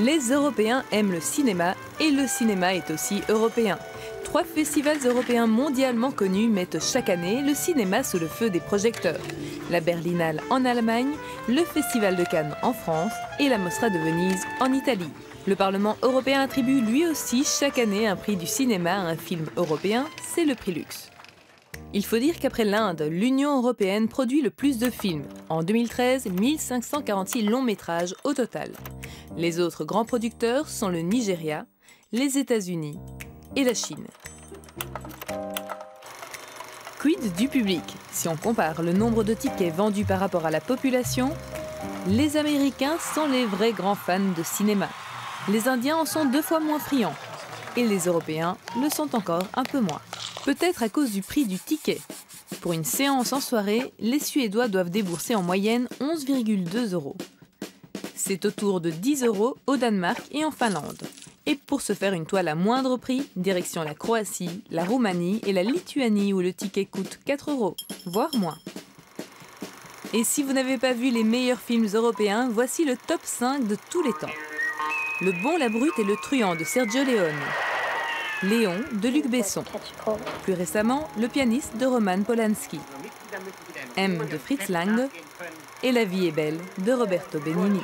Les Européens aiment le cinéma et le cinéma est aussi européen. Trois festivals européens mondialement connus mettent chaque année le cinéma sous le feu des projecteurs. La Berlinale en Allemagne, le Festival de Cannes en France et la Mostra de Venise en Italie. Le Parlement européen attribue lui aussi chaque année un prix du cinéma à un film européen, c'est le prix Luxe. Il faut dire qu'après l'Inde, l'Union européenne produit le plus de films. En 2013, 1546 longs métrages au total. Les autres grands producteurs sont le Nigeria, les États-Unis et la Chine. Quid du public? Si on compare le nombre de tickets vendus par rapport à la population, les Américains sont les vrais grands fans de cinéma. Les Indiens en sont deux fois moins friands. Et les Européens le sont encore un peu moins. Peut-être à cause du prix du ticket. Pour une séance en soirée, les Suédois doivent débourser en moyenne 11,2 euros. C'est autour de 10 euros au Danemark et en Finlande. Et pour se faire une toile à moindre prix, direction la Croatie, la Roumanie et la Lituanie où le ticket coûte 4 euros, voire moins. Et si vous n'avez pas vu les meilleurs films européens, voici le top 5 de tous les temps. Le Bon, la Brute et le Truand de Sergio Leone. Léon de Luc Besson. Plus récemment, Le pianiste de Roman Polanski. M de Fritz Lang et La vie est belle de Roberto Benigni.